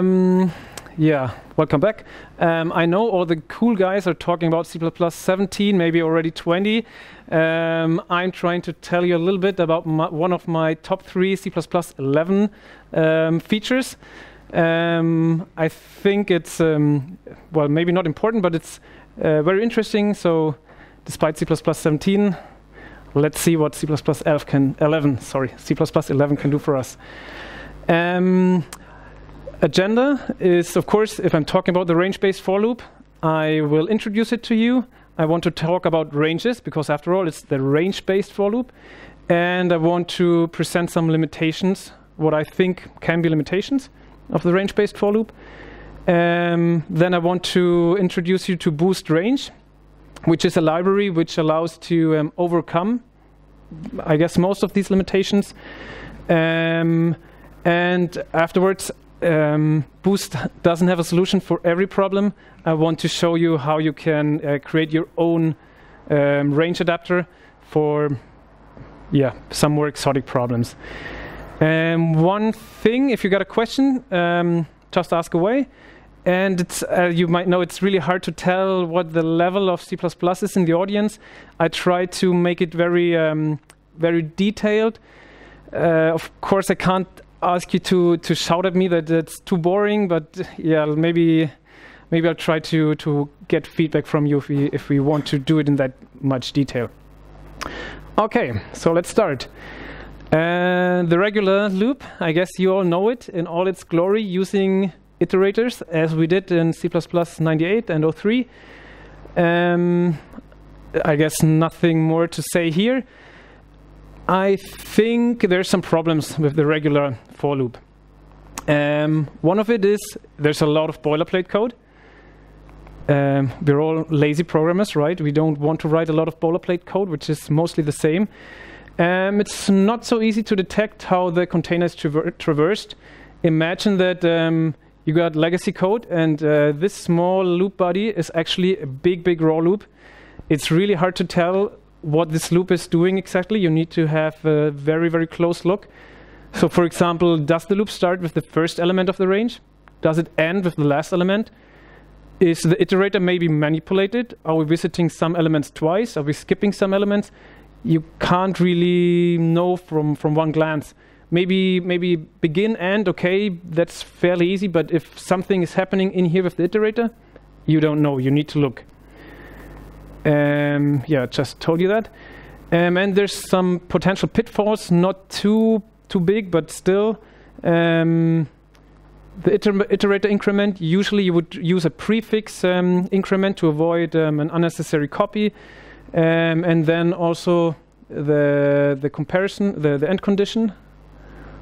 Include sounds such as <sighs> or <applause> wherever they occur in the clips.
Um, yeah, welcome back. Um, I know all the cool guys are talking about C++ 17, maybe already 20. Um, I'm trying to tell you a little bit about my, one of my top three C++ 11 um, features. Um, I think it's, um, well, maybe not important, but it's uh, very interesting. So despite C++ 17, let's see what C++ 11 can, 11, sorry, C++ 11 can do for us. Um, agenda is, of course, if I'm talking about the range-based for loop, I will introduce it to you. I want to talk about ranges because, after all, it's the range-based for loop. And I want to present some limitations, what I think can be limitations of the range-based for loop. Um, then I want to introduce you to Boost Range, which is a library which allows to um, overcome, I guess, most of these limitations. Um, and afterwards, um, Boost doesn't have a solution for every problem. I want to show you how you can uh, create your own um, range adapter for, yeah, some more exotic problems. Um, one thing, if you got a question, um, just ask away. And uh, you might know it's really hard to tell what the level of C++ is in the audience. I try to make it very, um, very detailed. Uh, of course, I can't ask you to to shout at me that it's too boring, but yeah, maybe maybe I'll try to to get feedback from you if we if we want to do it in that much detail. Okay, so let's start. Uh, the regular loop, I guess you all know it in all its glory using iterators as we did in C++ 98 and 03. Um, I guess nothing more to say here. I think there's some problems with the regular for loop. Um, one of it is there's a lot of boilerplate code. Um, we're all lazy programmers, right? We don't want to write a lot of boilerplate code, which is mostly the same. Um, it's not so easy to detect how the container is traver traversed. Imagine that um, you got legacy code, and uh, this small loop body is actually a big, big raw loop. It's really hard to tell what this loop is doing exactly. You need to have a very, very close look. So for example, does the loop start with the first element of the range? Does it end with the last element? Is the iterator maybe manipulated? Are we visiting some elements twice? Are we skipping some elements? You can't really know from, from one glance. Maybe maybe begin end, okay, that's fairly easy, but if something is happening in here with the iterator, you don't know, you need to look. Um, yeah, just told you that. Um, and there's some potential pitfalls, not too too big, but still. Um, the iter iterator increment, usually you would use a prefix um, increment to avoid um, an unnecessary copy. Um, and then also the the comparison, the, the end condition,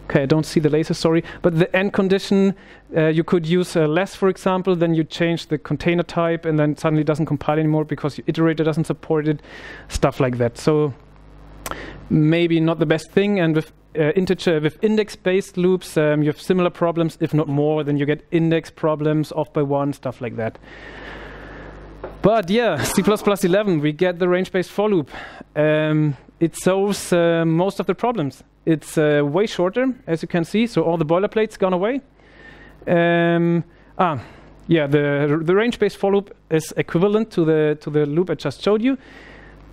Okay, I don't see the laser, sorry. But the end condition, uh, you could use uh, less, for example, then you change the container type and then suddenly doesn't compile anymore because your iterator doesn't support it, stuff like that. So maybe not the best thing. And with uh, integer, with index-based loops, um, you have similar problems, if not more. Then you get index problems off by one, stuff like that. But yeah, C++ 11, we get the range-based for loop. Um, it solves uh, most of the problems. It's uh, way shorter, as you can see, so all the boilerplate's gone away. Um, ah, yeah, the, the range-based for loop is equivalent to the, to the loop I just showed you.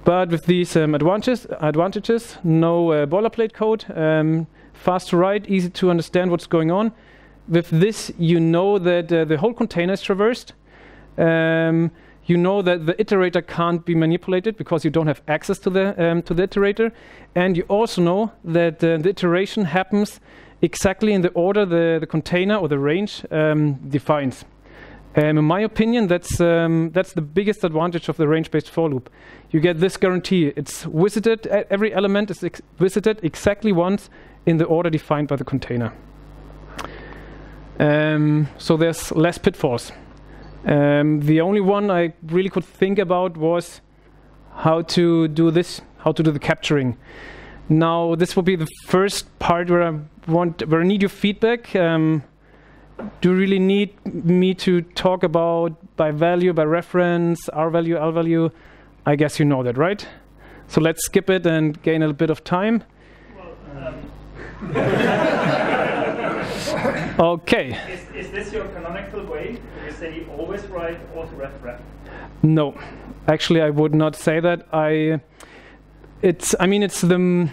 But with these um, advantages, advantages, no uh, boilerplate code, um, fast to write, easy to understand what's going on. With this, you know that uh, the whole container is traversed. Um, you know that the iterator can't be manipulated because you don't have access to the um, to the iterator, and you also know that uh, the iteration happens exactly in the order the, the container or the range um, defines. Um, in my opinion, that's um, that's the biggest advantage of the range-based for loop. You get this guarantee: it's visited. Every element is ex visited exactly once in the order defined by the container. Um, so there's less pitfalls. Um, the only one I really could think about was how to do this, how to do the capturing. Now, this will be the first part where I want, where I need your feedback. Um, do you really need me to talk about by value, by reference, R value, L value? I guess you know that, right? So let's skip it and gain a bit of time. Well, um. <laughs> Okay. Is, is this your canonical way? You say always write ref No, actually, I would not say that. I, it's, I mean, it's the,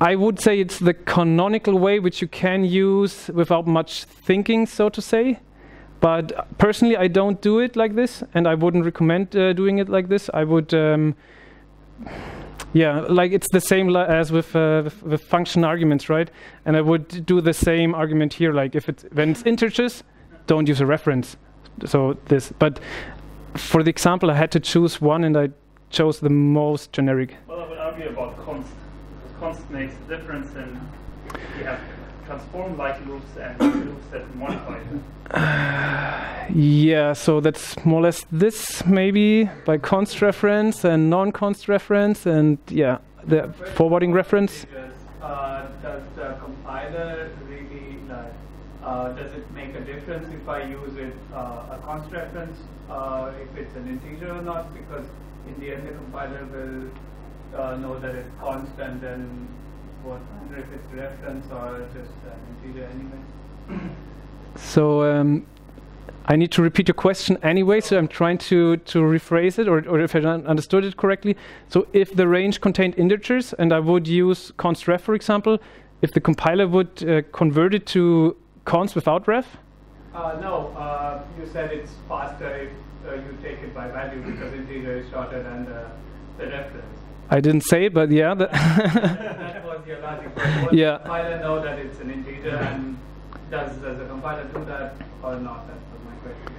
I would say it's the canonical way which you can use without much thinking, so to say. But personally, I don't do it like this, and I wouldn't recommend uh, doing it like this. I would. Um, yeah, like it's the same as with, uh, with, with function arguments, right? And I would do the same argument here. Like if it's when it's integers, don't use a reference. So this, but for the example, I had to choose one, and I chose the most generic. Well, I would argue about const. Const makes a difference in you have transform-like loops and loops that modify them. <sighs> yeah, so that's more or less this maybe by const reference and non-const reference and yeah, the forwarding reference. Uh, does the compiler uh, does it make a difference if I use it uh, a const reference uh, if it's an integer or not? Because in the end the compiler will uh, know that it's const and then what if it's reference or just an integer anyway. <clears throat> So um, I need to repeat your question anyway, so I'm trying to, to rephrase it, or, or if I understood it correctly. So if the range contained integers, and I would use const ref, for example, if the compiler would uh, convert it to const without ref? Uh, no, uh, you said it's faster if uh, you take it by value because integer is shorter than the, the reference. I didn't say but yeah. That, <laughs> that was your logic. <laughs> But yeah. the compiler know that it's an integer and does, does the compiler do that or not? That was my question.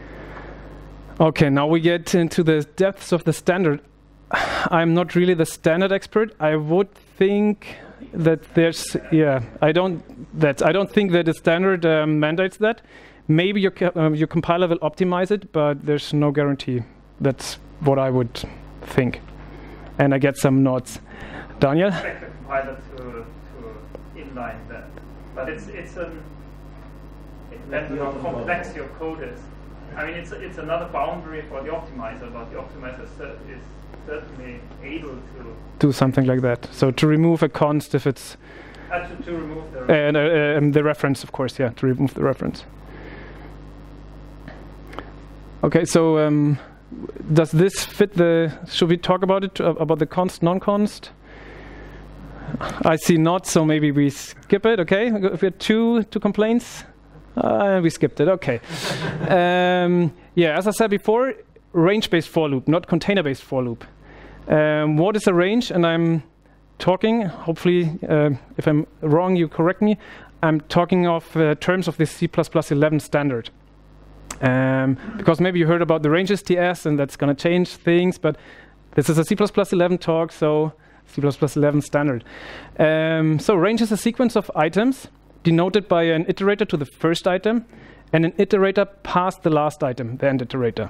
Okay, now we get into the depths of the standard. <sighs> I'm not really the standard expert. I would think that there's yeah. I don't that I don't think that the standard um, mandates that. Maybe your um, your compiler will optimize it, but there's no guarantee. That's what I would think. And I get some nods. Daniel. Expect the compiler to, to inline that, but it's it's an depends on how complex your code is. I mean, it's it's another boundary for the optimizer, but the optimizer is certainly able to do something like that. So to remove a const if it's uh, to, to, remove the and uh, uh, the reference, of course, yeah, to remove the reference. Okay, so um, does this fit the? Should we talk about it uh, about the const non-const? I see not, so maybe we skip it. Okay, if we had two two complaints. We skipped it. Okay. <laughs> um, yeah, as I said before, range-based for loop, not container-based for loop. Um, what is a range? And I'm talking. Hopefully, uh, if I'm wrong, you correct me. I'm talking of uh, terms of the C++11 standard. Um, because maybe you heard about the ranges TS and that's going to change things, but this is a C++11 talk, so C++11 standard. Um, so range is a sequence of items denoted by an iterator to the first item and an iterator past the last item, the end iterator.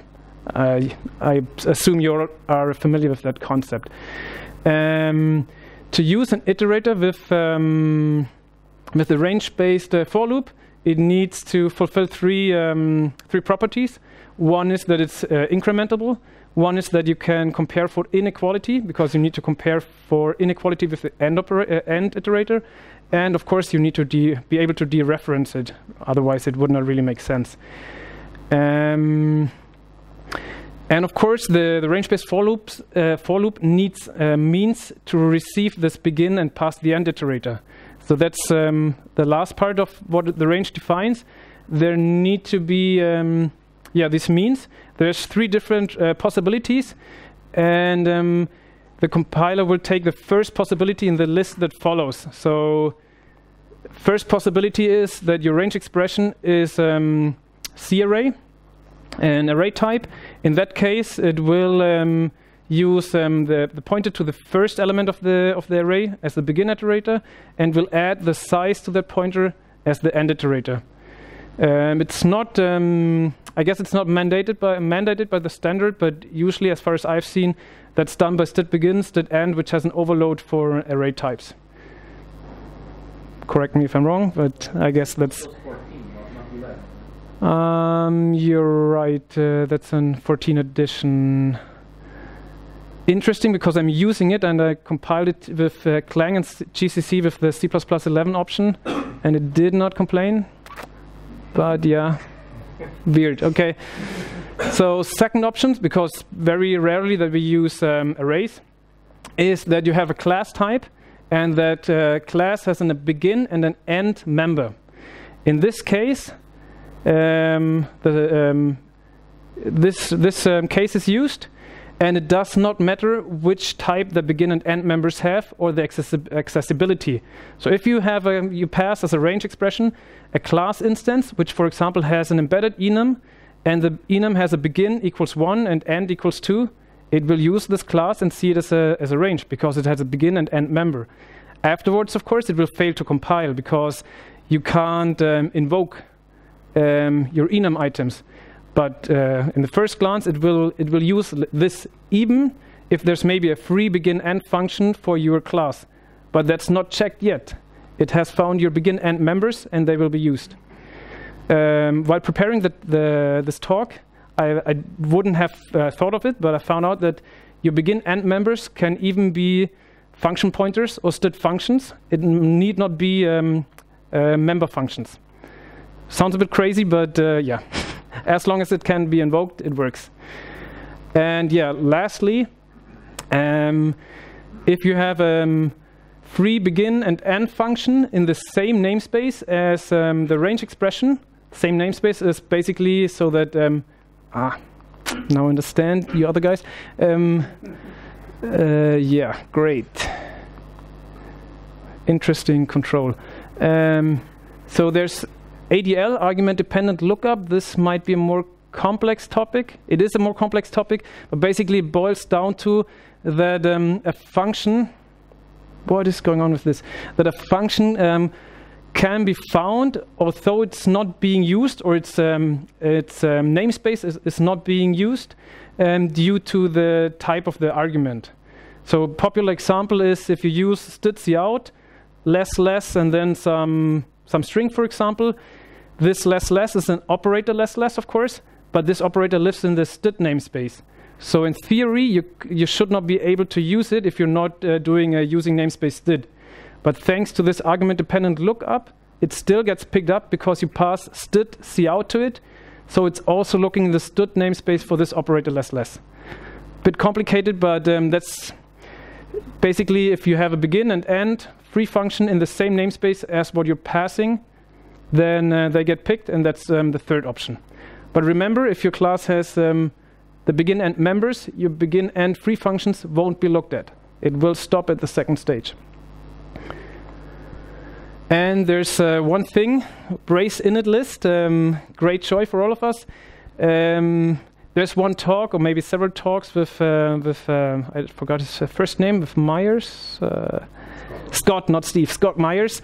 Uh, I assume you are familiar with that concept. Um, to use an iterator with, um, with the range-based uh, for loop, it needs to fulfill three, um, three properties. One is that it's uh, incrementable. One is that you can compare for inequality, because you need to compare for inequality with the end, uh, end iterator. And of course, you need to be able to dereference it. Otherwise, it would not really make sense. Um, and of course, the, the range-based for, loops, uh, for loop needs uh, means to receive this begin and pass the end iterator. So that's um, the last part of what the range defines. There need to be, um, yeah, this means there's three different uh, possibilities, and um, the compiler will take the first possibility in the list that follows. So first possibility is that your range expression is um, C array, an array type. In that case, it will um, use um, the, the, pointer to the first element of the of the array as the begin iterator, and will add the size to that pointer as the end iterator. Um, it's not, um, I guess, it's not mandated by mandated by the standard, but usually, as far as I've seen, that's done by std begin, end, which has an overload for array types. Correct me if I'm wrong, but I guess that's. 14, um, you're right. Uh, that's an 14 edition. Interesting because I'm using it and I compiled it with uh, Clang and GCC with the C++11 option, <coughs> and it did not complain. but yeah, weird. Okay. So second option, because very rarely that we use um, arrays, is that you have a class type and that uh, class has a begin and an end member. In this case, um, the, um, this, this um, case is used and it does not matter which type the begin and end members have or the accessi accessibility. So if you have a, you pass as a range expression a class instance, which for example has an embedded enum, and the enum has a begin equals one and end equals two, it will use this class and see it as a, as a range because it has a begin and end member. Afterwards, of course, it will fail to compile because you can't um, invoke um, your enum items. But uh, in the first glance, it will, it will use this even if there's maybe a free begin end function for your class. But that's not checked yet. It has found your begin end members and they will be used. Um, while preparing the, the, this talk, I, I wouldn't have uh, thought of it, but I found out that your begin end members can even be function pointers or std functions. It need not be um, uh, member functions. Sounds a bit crazy, but uh, yeah. <laughs> as long as it can be invoked, it works. And yeah, lastly, um, if you have a um, free begin and end function in the same namespace as um, the range expression, same namespace is basically so that, um, ah, now I understand you other guys. Um, uh, yeah, great. Interesting control. Um, so there's ADL, argument dependent lookup, this might be a more complex topic. It is a more complex topic, but basically it boils down to that um, a function, what is going on with this? That a function um, can be found although it's not being used or its, um, its um, namespace is, is, not being used um, due to the type of the argument. So a popular example is if you use std out, less less and then some, some string for example, this less less is an operator less less, of course, but this operator lives in the std namespace. So in theory, you, you should not be able to use it if you're not uh, doing a using namespace std. But thanks to this argument-dependent lookup, it still gets picked up because you pass std cout to it. So it's also looking in the std namespace for this operator less less. Bit complicated, but um, that's basically if you have a begin and end free function in the same namespace as what you're passing, then uh, they get picked, and that's um, the third option. But remember, if your class has um, the begin and members, your begin and free functions won't be looked at. It will stop at the second stage. And there's uh, one thing, brace init list, um, great joy for all of us. Um, there's one talk, or maybe several talks with, uh, with uh, I forgot his uh, first name, with Meyers. Uh, Scott, not Steve, Scott Meyers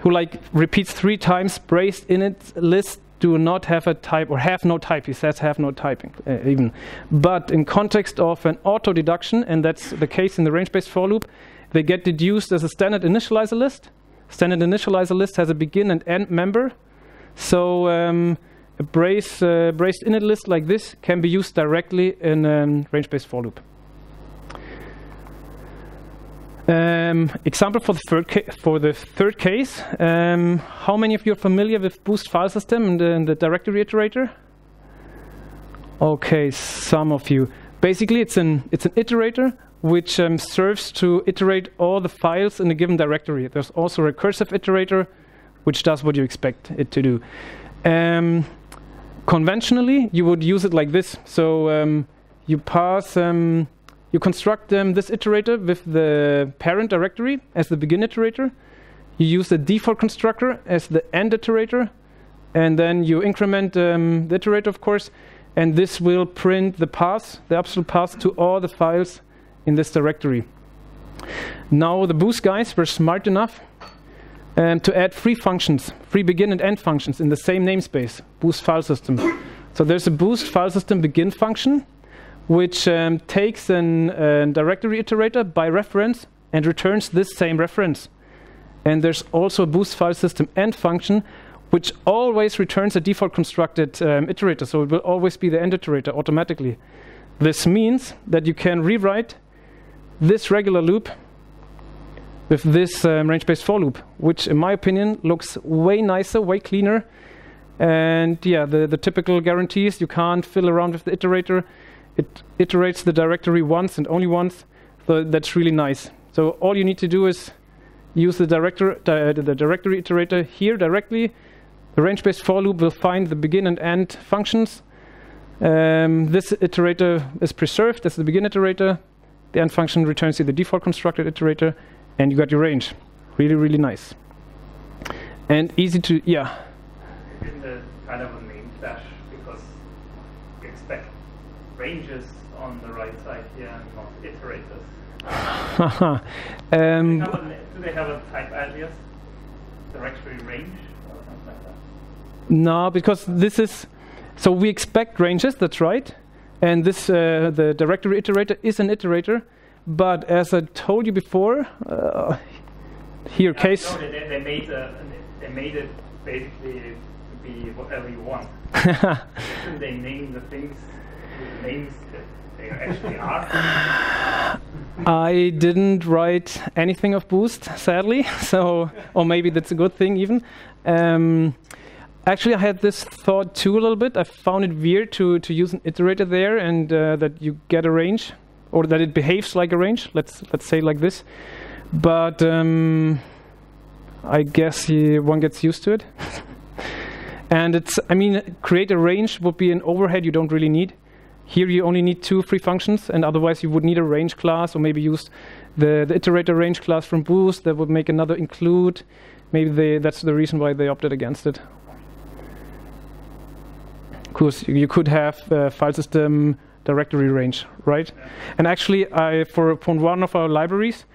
who like repeats three times braced init list do not have a type or have no type. He says have no typing uh, even. But in context of an auto deduction, and that's the case in the range-based for loop, they get deduced as a standard initializer list. Standard initializer list has a begin and end member. So um, a brace, uh, braced init list like this can be used directly in um, range-based for loop. Um, example for the third for the third case. Um, how many of you are familiar with Boost file system and the, and the, directory iterator? Okay, some of you. Basically, it's an it's an iterator which um, serves to iterate all the files in a given directory. There's also a recursive iterator, which does what you expect it to do. Um, conventionally, you would use it like this. So um, you pass um, you construct um, this iterator with the parent directory as the begin iterator. You use the default constructor as the end iterator. And then you increment um, the iterator, of course. And this will print the path, the absolute path to all the files in this directory. Now the Boost guys were smart enough um, to add three functions, three begin and end functions in the same namespace, Boost file system. So there's a Boost file system begin function which um, takes an, a directory iterator by reference and returns this same reference. And there's also a boost file system end function, which always returns a default constructed um, iterator. So it will always be the end iterator automatically. This means that you can rewrite this regular loop with this um, range-based for loop, which in my opinion looks way nicer, way cleaner, And yeah, the, the typical guarantees, you can't fill around with the iterator. It iterates the directory once and only once. So that's really nice. So all you need to do is use the, director, the, the directory iterator here directly. The range-based for loop will find the begin and end functions. Um, this iterator is preserved as the begin iterator. The end function returns you the default constructed iterator, and you got your range. Really, really nice. And easy to, yeah. Kind of a name clash because we expect ranges on the right side here and not iterators. <laughs> um, do, they do they have a type alias? Directory range or something like that? No, because this is so we expect ranges. That's right, and this uh, the directory iterator is an iterator. But as I told you before, uh, here yeah, case. No, they, they made a, they made it basically to be whatever you want. <laughs> they name the things <laughs> I didn't write anything of Boost, sadly. <laughs> So, or maybe that's a good thing even. Um, actually, I had this thought too a little bit. I found it weird to to use an iterator there and uh, that you get a range, or that it behaves like a range. Let's let's say like this. But um, I guess he, one gets used to it. <laughs> and it's, I mean, create a range would be an overhead you don't really need. Here you only need two free functions, and otherwise you would need a range class, or maybe use the, the iterator range class from Boost that would make another include. Maybe they, that's the reason why they opted against it. Of course, you could have uh, file system directory range, right? Yeah. And actually, I for, one of our libraries,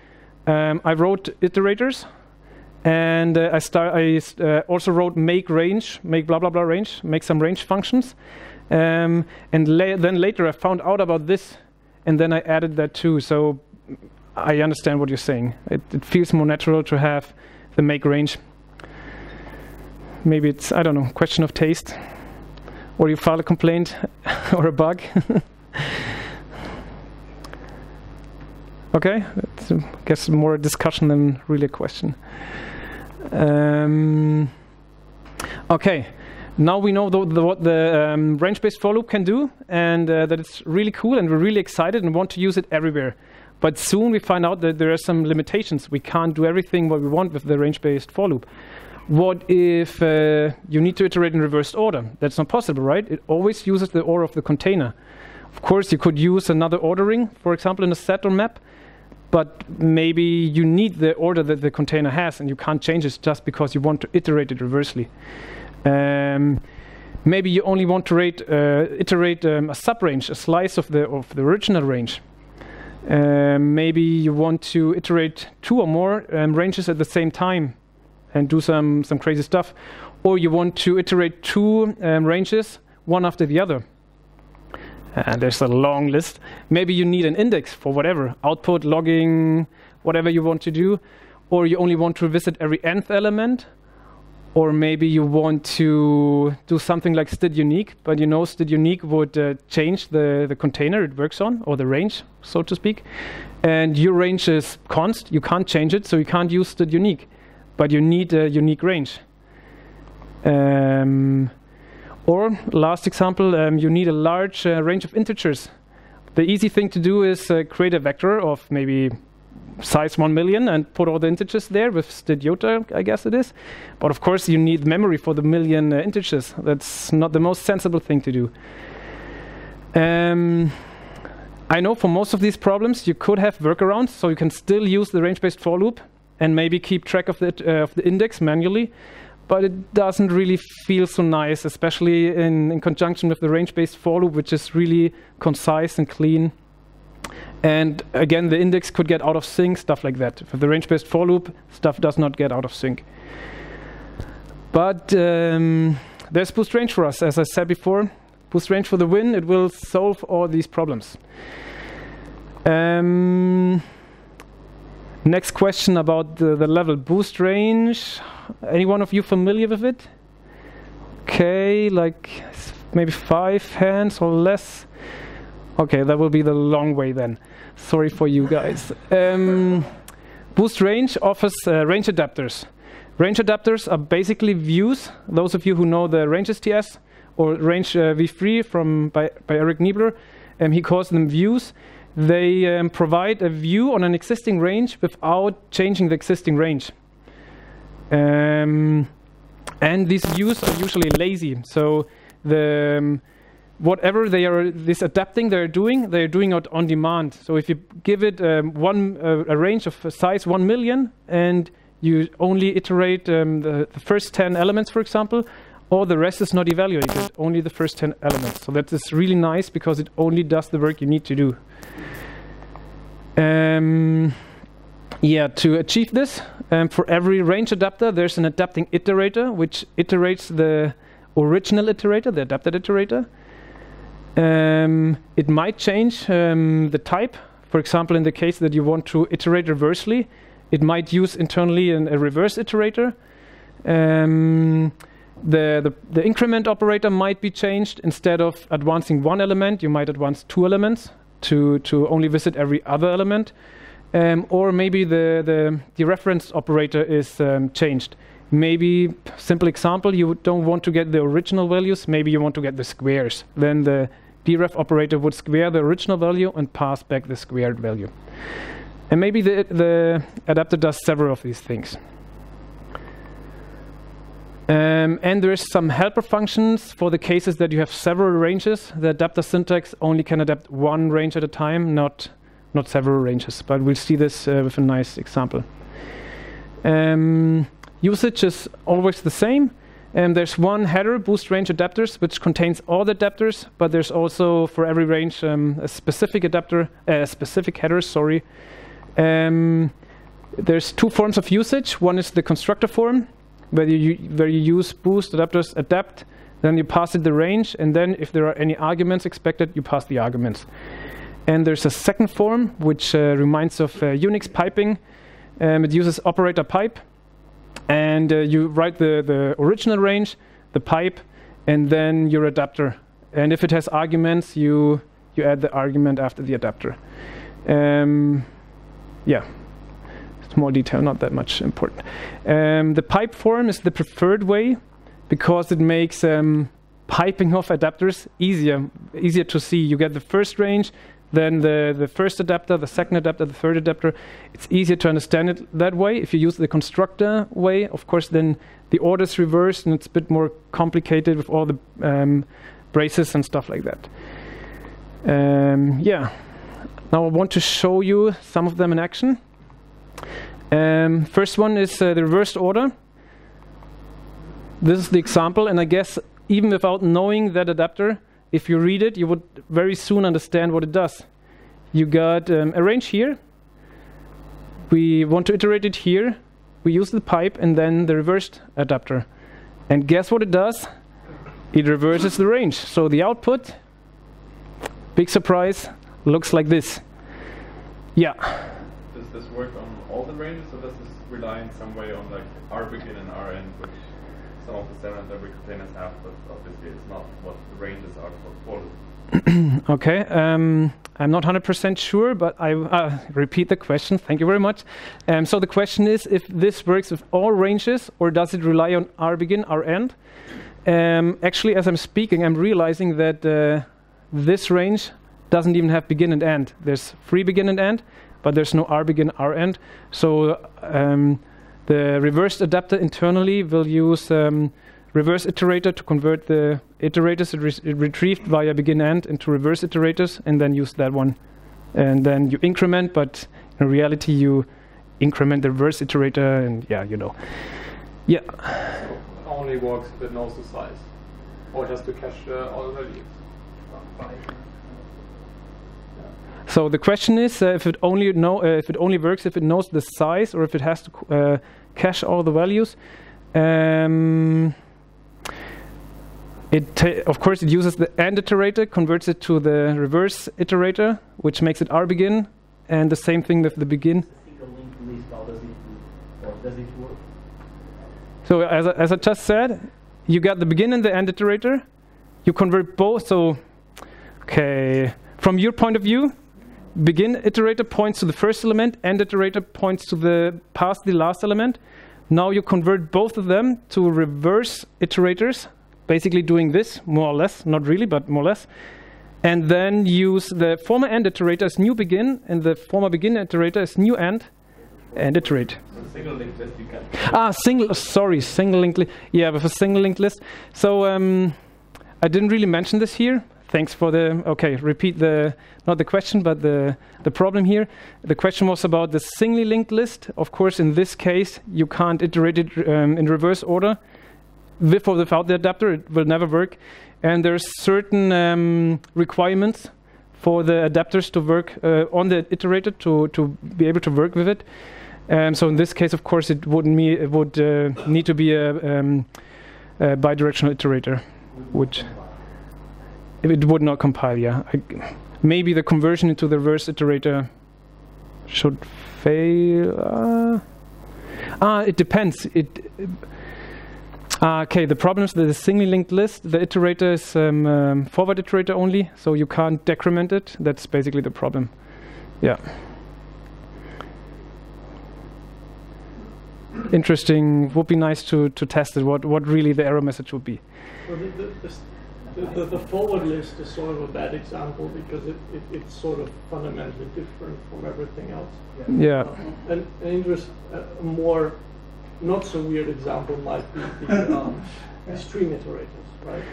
um, I wrote iterators, and uh, I, I uh, also wrote make range, make blah blah blah range, make some range functions. Um, and la then later I found out about this, and then I added that too. So I understand what you're saying. It, it feels more natural to have the make range. Maybe it's I don't know, question of taste, or you file a complaint <laughs> or a bug. <laughs> Okay, it's, I guess more a discussion than really a question. Um, okay, now we know the, the, what the um, range-based for loop can do, and uh, that it's really cool, and we're really excited and want to use it everywhere. But soon we find out that there are some limitations. We can't do everything what we want with the range-based for loop. What if uh, you need to iterate in reversed order? That's not possible, right? It always uses the order of the container. Of course, you could use another ordering, for example, in a set or map, but maybe you need the order that the container has and you can't change it just because you want to iterate it reversely. Um, maybe you only want to rate, uh, iterate um, a subrange, a slice of the, of the original range. Um, maybe you want to iterate two or more um, ranges at the same time and do some, some crazy stuff. Or you want to iterate two um, ranges, one after the other. And there's a long list. Maybe you need an index for whatever, output, logging, whatever you want to do. Or you only want to visit every nth element. Or maybe you want to do something like std unique, but you know std unique would uh, change the, the container it works on, or the range, so to speak. And your range is const, you can't change it, so you can't use std unique. But you need a unique range. Um, or, last example, um, you need a large uh, range of integers. The easy thing to do is uh, create a vector of maybe size 1 million and put all the integers there with std I guess it is. But of course, you need memory for the million uh, integers. That's not the most sensible thing to do. Um, I know for most of these problems, you could have workarounds, so you can still use the range-based for loop and maybe keep track of, it, uh, of the index manually but it doesn't really feel so nice, especially in, in conjunction with the range-based for loop, which is really concise and clean. And again, the index could get out of sync, stuff like that. For the range-based for loop, stuff does not get out of sync. But um, there's boost range for us, as I said before. Boost range for the win, it will solve all these problems. Um, next question about the, the level boost range. Any one of you familiar with it? Okay, like maybe five hands or less. Okay, that will be the long way then. Sorry for you guys. Um, Boost Range offers uh, range adapters. Range adapters are basically views. Those of you who know the ranges TS or range uh, v3 from by, by Eric Niebler, um, he calls them views. They um, provide a view on an existing range without changing the existing range. Um, and these views are usually lazy. So the um, whatever they are this adapting they're doing, they're doing it on demand. So if you give it um, one uh, a range of size one million and you only iterate um, the, the, first 10 elements, for example, all the rest is not evaluated, only the first 10 elements. So that is really nice because it only does the work you need to do. Um, yeah, to achieve this, um, for every range adapter, there's an adapting iterator, which iterates the original iterator, the adapted iterator. Um, it might change um, the type. For example, in the case that you want to iterate reversely, it might use internally an, a reverse iterator. Um, the, the, the, increment operator might be changed. Instead of advancing one element, you might advance two elements to, to only visit every other element. Um, or maybe the, the, the, reference operator is um, changed. Maybe, simple example, you don't want to get the original values, maybe you want to get the squares. Then the deref operator would square the original value and pass back the squared value. And maybe the, the adapter does several of these things. Um, and there's some helper functions for the cases that you have several ranges. The adapter syntax only can adapt one range at a time, not, not several ranges. But we'll see this uh, with a nice example. Um, usage is always the same. And there's one header, boost range adapters, which contains all the adapters, but there's also for every range um, a specific adapter, a uh, specific header, sorry, um, there's two forms of usage. One is the constructor form, where you, where you use boost adapters adapt, then you pass it the range, and then if there are any arguments expected, you pass the arguments. And there's a second form, which uh, reminds of uh, Unix piping. Um, it uses operator pipe, and uh, you write the, the original range, the pipe, and then your adapter. And if it has arguments, you, you add the argument after the adapter. Um, yeah, small detail, not that much important. Um, the pipe form is the preferred way because it makes um, piping of adapters easier, easier to see. You get the first range, then the, the first adapter, the second adapter, the third adapter. It's easier to understand it that way. If you use the constructor way, of course, then the order is reversed and it's a bit more complicated with all the um, braces and stuff like that. Um, yeah. Now I want to show you some of them in action. Um, first one is uh, the reversed order. This is the example, and I guess even without knowing that adapter, if you read it, you would very soon understand what it does. You got um, a range here. We want to iterate it here. We use the pipe and then the reversed adapter. And guess what it does? It reverses the range. So the output, big surprise, looks like this. Yeah. Does this work on all the ranges, or does this rely in some way on like R begin and R end, some of the standard library containers have, but obviously it's not what the ranges are for Qualys. <clears throat> okay, um, I'm not 100% sure, but I uh, repeat the question. Thank you very much. Um, so the question is if this works with all ranges, or does it rely on R begin, R end? Um, actually, as I'm speaking, I'm realizing that uh, this range doesn't even have begin and end. There's free begin and end, but there's no R begin, R end. So um, the reversed adapter internally will use um, reverse iterator to convert the iterators re retrieved via begin end into reverse iterators and then use that one. And then you increment, but in reality you increment the reverse iterator and yeah, you know. Yeah. So only works if it knows the size. Or has to cache uh, all the values. So the question is uh, if it only know uh, if it only works if it knows the size or if it has to uh, cache all the values. Um, it of course it uses the end iterator, converts it to the reverse iterator, which makes it R begin, and the same thing with the begin. So as I, as I just said, you got the begin and the end iterator. You convert both. So okay, from your point of view, begin iterator points to the first element, end iterator points to the past the last element. Now you convert both of them to reverse iterators, basically doing this, more or less, not really, but more or less. And then use the former end iterator as new begin, and the former begin iterator as new end, and iterate. single linked list you can. Ah, single. Sorry, single linked list. Yeah, with a single linked list. So um, I didn't really mention this here. Thanks for the. Okay, repeat the not the question, but the the problem here. The question was about the singly linked list. Of course, in this case, you can't iterate it um, in reverse order. With or without the adapter, it will never work. And there's certain um, requirements for the adapters to work uh, on the iterator to to be able to work with it. Um, so in this case, of course, it would me it would uh, need to be a, um, a bidirectional iterator, which it would not compile. Yeah, I, maybe the conversion into the reverse iterator should fail. Uh, ah, it depends. It. Uh, okay, the problem is that the singly linked list, the iterator is um, um, forward iterator only, so you can't decrement it. That's basically the problem. Yeah. interesting. Would be nice to, to test it. What what really the error message would be. Well, the, the, the, the, the forward list is sort of a bad example because it, it, it's sort of fundamentally different from everything else. Yeah. Uh, an, an interest, a more not so weird example might be the um, <laughs> stream iterators, right?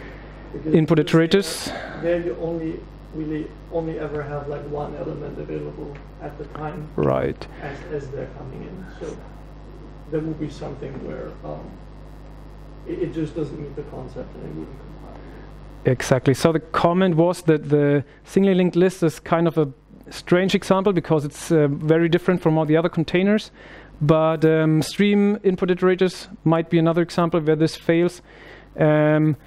Because Input iterators. There, there you only really only ever have like one element available at the time Right. as, as they're coming in. So there will be something where um, it, it just doesn't meet the concept and it wouldn't compile. Exactly. So the comment was that the singly linked list is kind of a strange example because it's uh, very different from all the other containers. But um, stream input iterators might be another example where this fails. Um,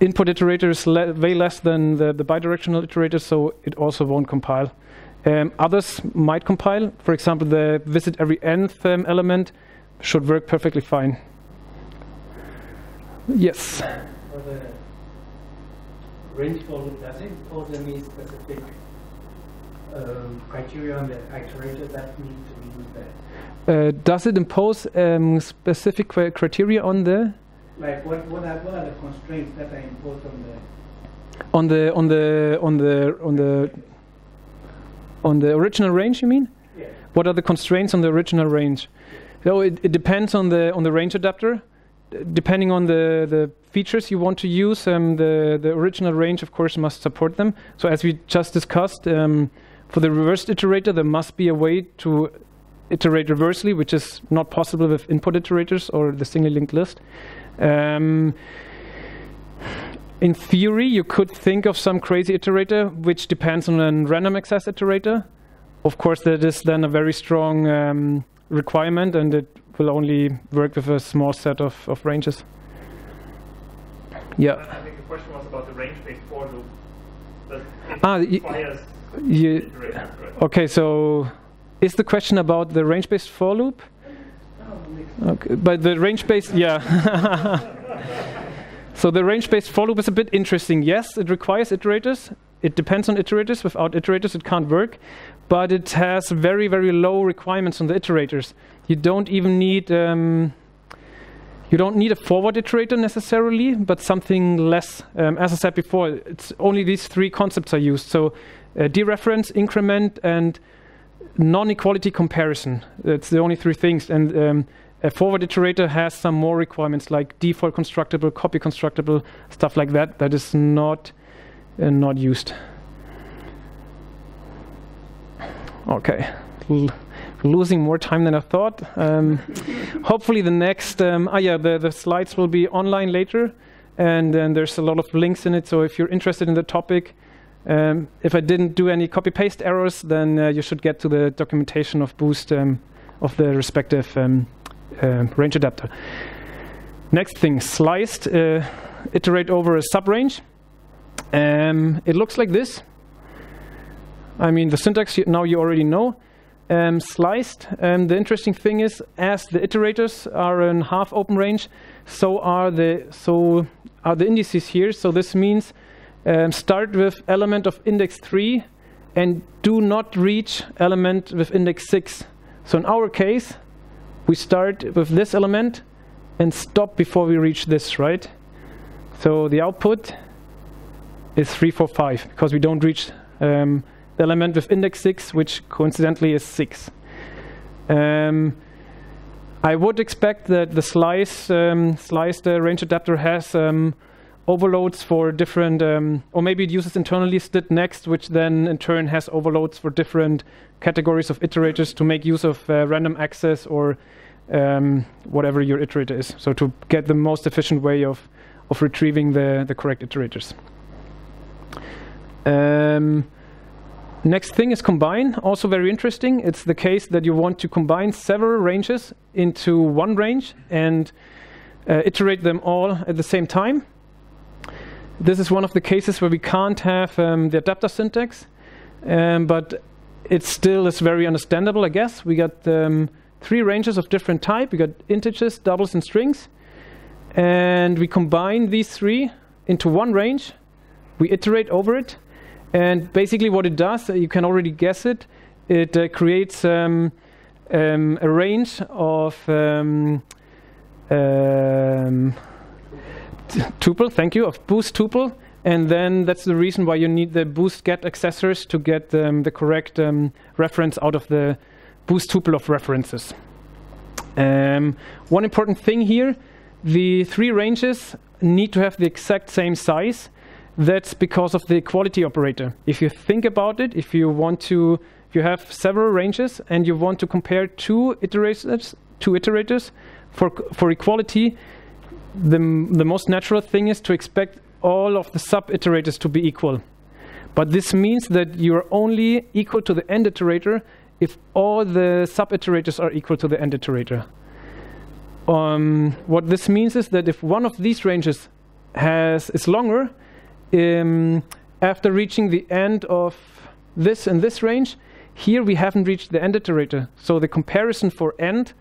input iterator is le way less than the, the bidirectional iterator, so it also won't compile. Um, others might compile. For example, the visit every nth um, element should work perfectly fine. Yes. Range follow, does it impose specific um, criteria on the iterator that need to be used there? Uh, does it impose um, specific cri- criteria on the Like what, what are, what are the constraints that are imposed on the on the on the on the on the on the original range? You mean? yeah. What are the constraints on the original range? So it, it depends on the on the range adapter. Depending on the, the features you want to use, um, the the original range, of course, must support them. So as we just discussed, um, for the reversed iterator, there must be a way to iterate reversely, which is not possible with input iterators or the singly linked list. Um, in theory, you could think of some crazy iterator which depends on a random access iterator. Of course, that is then a very strong um, requirement and it will only work with a small set of, of ranges. Yeah. I think the question was about the range-based for loop. Ah, You, right? okay, so is the question about the range based for loop? Okay, but the range based, yeah. <laughs> so the range based for loop is a bit interesting. Yes, it requires iterators. It depends on iterators. Without iterators, it can't work. But it has very, very low requirements on the iterators. You don't even need. Um, you don't need a forward iterator necessarily, but something less. Um, as I said before, it's only these three concepts are used. So uh, dereference, increment, and non-equality comparison. That's the only three things. And um, a forward iterator has some more requirements like default constructible, copy constructible, stuff like that. That is not uh, not used. Okay. L- losing more time than I thought. Um, hopefully, the next. Um, ah, yeah, the, the slides will be online later, and then there's a lot of links in it. So if you're interested in the topic, um, if I didn't do any copy paste errors, then uh, you should get to the documentation of Boost um, of the respective um, uh, range adapter. Next thing, sliced, uh, iterate over a subrange. Um, it looks like this. I mean, the syntax now you already know. Um, sliced. Um, the interesting thing is, as the iterators are in half open range, so are the so are the indices here. So this means um, start with element of index three, and do not reach element with index six. So in our case, we start with this element and stop before we reach this, right? So the output is three, four, five because we don't reach um, the element with index 6, which coincidentally is 6. Um, I would expect that the slice um, sliced range adapter has um, overloads for different, um, or maybe it uses internally std next, which then in turn has overloads for different categories of iterators to make use of uh, random access or um, whatever your iterator is. So to get the most efficient way of, of retrieving the, the correct iterators. Um, next thing is combine, also very interesting. It's the case that you want to combine several ranges into one range and uh, iterate them all at the same time. This is one of the cases where we can't have um, the adapter syntax, um, but it still is very understandable, I guess. We got um, three ranges of different type. We got integers, doubles, and strings. And we combine these three into one range. We iterate over it. And basically what it does, you can already guess it, it uh, creates um, um, a range of um, um tuple, thank you, of boost tuple. And then that's the reason why you need the boost get accessors to get um, the correct reference out of the boost tuple of references. One important thing here, the three ranges need to have the exact same size. That's because of the equality operator. If you think about it, if you want to, you have several ranges and you want to compare two iterators, two iterators for, for equality, the, the most natural thing is to expect all of the sub-iterators to be equal. But this means that you're only equal to the end iterator if all the sub-iterators are equal to the end iterator. Um, what this means is that if one of these ranges has is longer, um, after reaching the end of this and this range, here we haven't reached the end iterator. So the comparison for end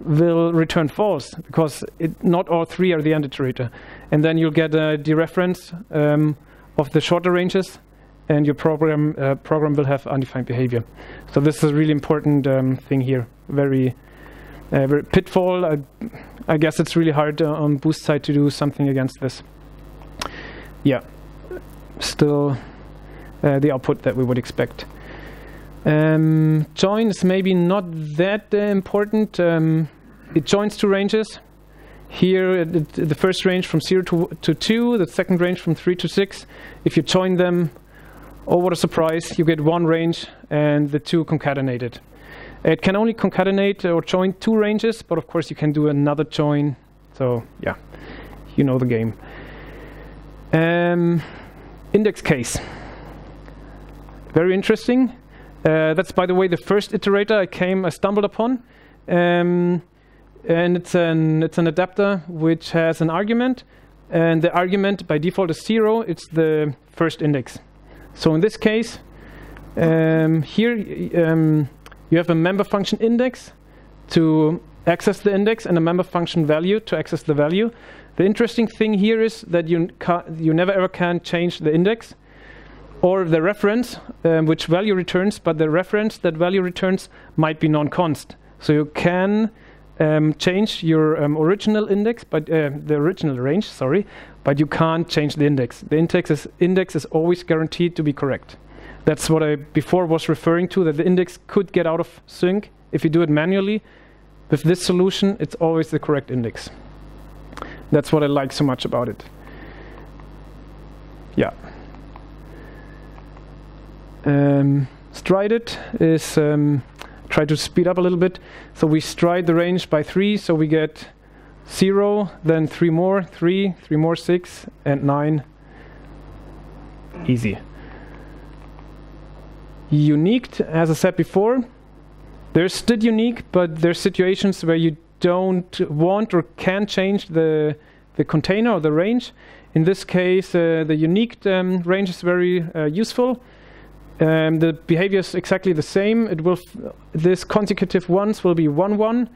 will return false because it, not all three are the end iterator. And then you'll get a dereference um, of the shorter ranges and your program uh, program will have undefined behavior. So this is a really important um, thing here. Very, uh, very pitfall. I, I, guess it's really hard uh, on boost side to do something against this. Yeah, still uh, the output that we would expect. Um, join is maybe not that uh, important. Um, it joins two ranges. Here, the first range from 0 to, to 2, the second range from 3 to 6. If you join them, oh, what a surprise, you get one range and the two concatenated. It can only concatenate or join two ranges, but of course you can do another join. So, yeah, you know the game. Um, index case. Very interesting. Uh, that's, by the way, the first iterator I came, I stumbled upon. Um, and it's an, it's an adapter which has an argument, and the argument by default is zero, it's the first index. So in this case, um, here um, you have a member function index to access the index and a member function value to access the value. The interesting thing here is that you, you never ever can change the index or the reference, um, which value returns, but the reference that value returns might be non-const. So you can um, change your um, original index, but uh, the original range, sorry, but you can't change the index. The index is, index is always guaranteed to be correct. That's what I before was referring to, that the index could get out of sync if you do it manually. With this solution, it's always the correct index. That's what I like so much about it. Yeah. Um, Strided is, um, try to speed up a little bit. So we stride the range by three, so we get zero, then three more, three, three more, six, and nine. Easy. Unique, as I said before, there's still unique, but there's situations where you don't want or can change the the container or the range. In this case, uh, the unique um, range is very uh, useful. Um, the behavior is exactly the same. It will this consecutive ones will be one one.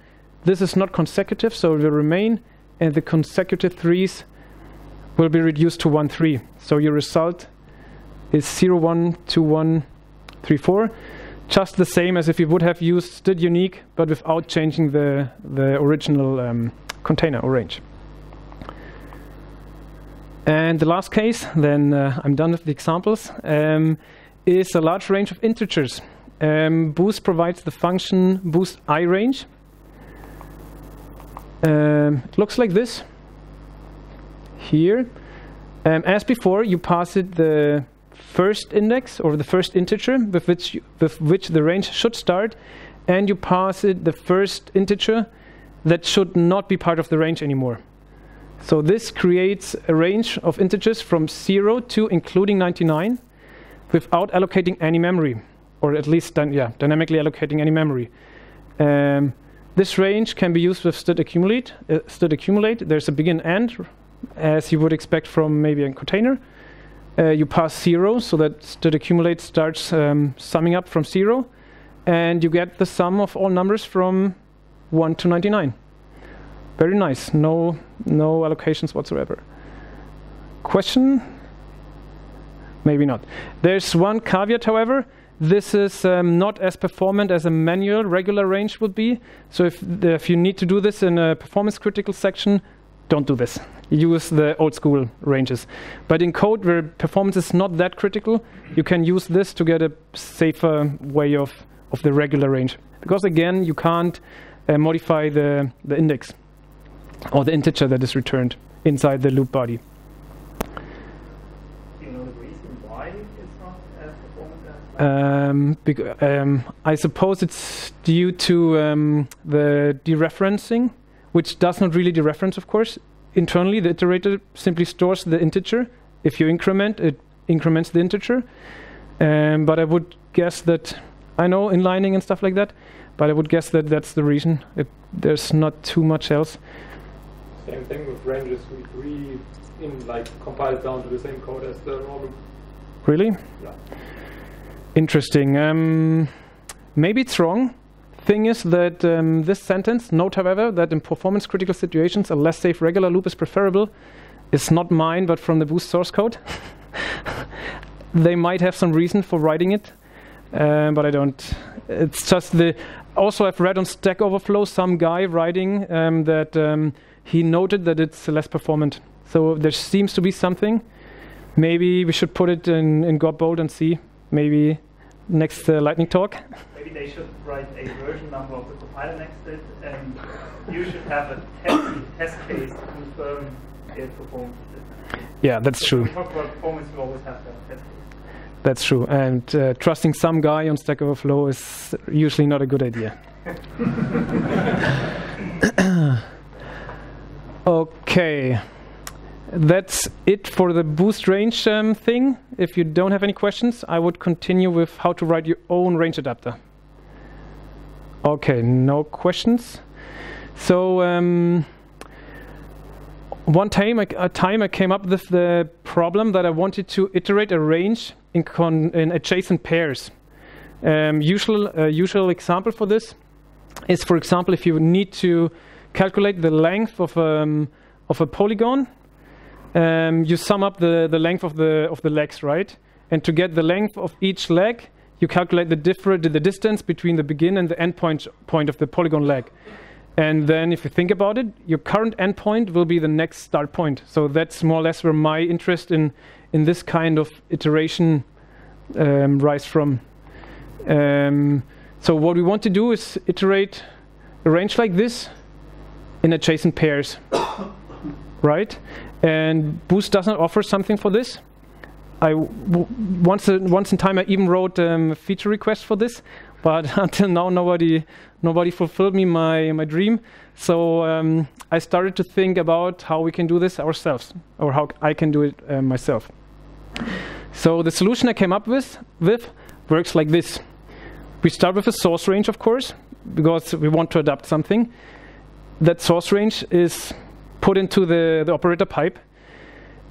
This is not consecutive, so it will remain, and the consecutive threes will be reduced to one three. So your result is zero one two one three four. Just the same as if you would have used std unique, but without changing the, the original um, container or range. And the last case, then uh, I'm done with the examples, um, is a large range of integers. Um, Boost provides the function boost irange. Um, it looks like this here. Um, as before, you pass it the first index or the first integer with which, you, with which the range should start, and you pass it the first integer that should not be part of the range anymore. So this creates a range of integers from 0 to including 99 without allocating any memory, or at least yeah, dynamically allocating any memory. Um, this range can be used with std accumulate. Uh, std accumulate. There's a begin end, as you would expect from maybe a container. Uh, you pass zero, so that that accumulate starts um, summing up from zero, and you get the sum of all numbers from 1 to 99. Very nice. No, no allocations whatsoever. Question? Maybe not. There's one caveat, however. This is um, not as performant as a manual regular range would be. So if, if you need to do this in a performance critical section, don't do this. Use the old school ranges. But in code where performance is not that critical, you can use this to get a safer way of, of the regular range. Because again, you can't uh, modify the, the index or the integer that is returned inside the loop body. Do you know the reason why it's not as performant as Um, um, I suppose it's due to um, the dereferencing, which does not really dereference, of course. Internally, the iterator simply stores the integer. If you increment, it increments the integer. Um, but I would guess that, I know inlining and stuff like that, but I would guess that that's the reason. It, there's not too much else. Same thing with ranges. We, we in like compile it down to the same code as the normal. Really? Yeah. Interesting. Um, maybe it's wrong. Thing is that um, this sentence, note however, that in performance critical situations a less safe regular loop is preferable, is not mine but from the Boost source code. <laughs> they might have some reason for writing it, um, but I don't. It's just the. Also, I've read on Stack Overflow some guy writing um, that um, he noted that it's less performant. So there seems to be something. Maybe we should put it in, in Godbolt and see. Maybe next uh, lightning talk. <laughs> Maybe they should write a version number of the compiler next to it, and you should have a test, test case to confirm it performs. Yeah, that's So true. When we talk about performance, you always have to have test case. That's true. And uh, trusting some guy on Stack Overflow is usually not a good idea. <coughs> okay. That's it for the boost range um, thing. If you don't have any questions, I would continue with how to write your own range adapter. Okay, no questions. So um, one time, I, a time I came up with the problem that I wanted to iterate a range in, in adjacent pairs. Um, usual, uh, usual example for this is, for example, if you need to calculate the length of, um, of a polygon, um, you sum up the, the length of the, of the legs, right? And to get the length of each leg, you calculate the, different, the distance between the begin and the end point, point of the polygon leg. And then if you think about it, your current endpoint will be the next start point. So that's more or less where my interest in, in this kind of iteration um, rise from. Um, so what we want to do is iterate a range like this in adjacent pairs, <coughs> right? And Boost doesn't offer something for this. Once uh, once in time I even wrote um, a feature request for this, but <laughs> until now nobody nobody fulfilled me my my dream. So um, I started to think about how we can do this ourselves, or how I can do it uh, myself. So the solution I came up with with works like this. We start with a source range, of course, because we want to adapt something. That source range is put into the, the operator pipe.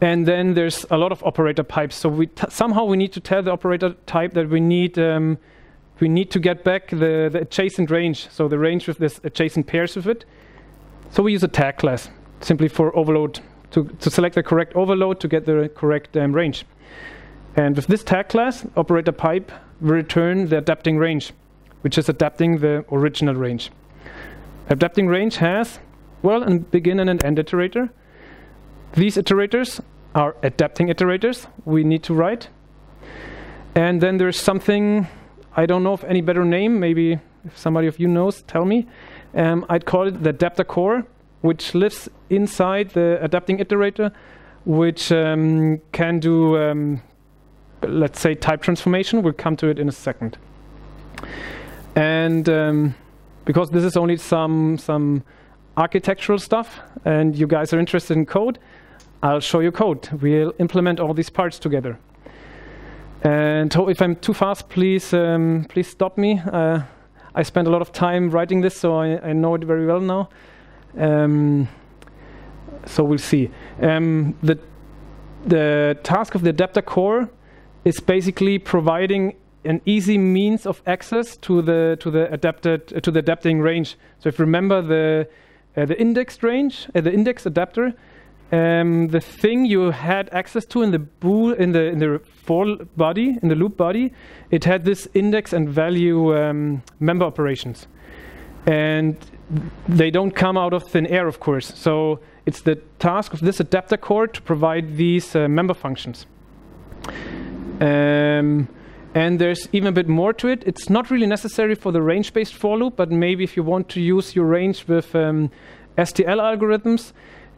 And then there's a lot of operator pipes. So we somehow we need to tell the operator type that we need um, we need to get back the, the adjacent range, so the range with this adjacent pairs with it. So we use a tag class simply for overload to, to select the correct overload to get the correct um, range. And with this tag class, operator pipe we return the adapting range, which is adapting the original range. Adapting range has, well, a begin and an end iterator. These iterators are adapting iterators we need to write. And then there's something, I don't know of any better name, maybe if somebody of you knows, tell me. Um, I'd call it the adapter core, which lives inside the adapting iterator, which um, can do, um, let's say, type transformation. We'll come to it in a second. And um, because this is only some some architectural stuff, and you guys are interested in code, I'll show you code. We'll implement all these parts together. And if I'm too fast, please um, please stop me. Uh, I spent a lot of time writing this, so I, I know it very well now. Um, so we'll see. Um, the the task of the adapter core is basically providing an easy means of access to the to the adapted uh, to the adapting range. So if you remember the uh, the indexed range, uh, the index adapter, um, the thing you had access to in the bool in the in the for body in the loop body, it had this index and value um, member operations, and they don't come out of thin air, of course. So it's the task of this adapter core to provide these uh, member functions. Um, and there's even a bit more to it. It's not really necessary for the range-based for loop, but maybe if you want to use your range with um, STL algorithms,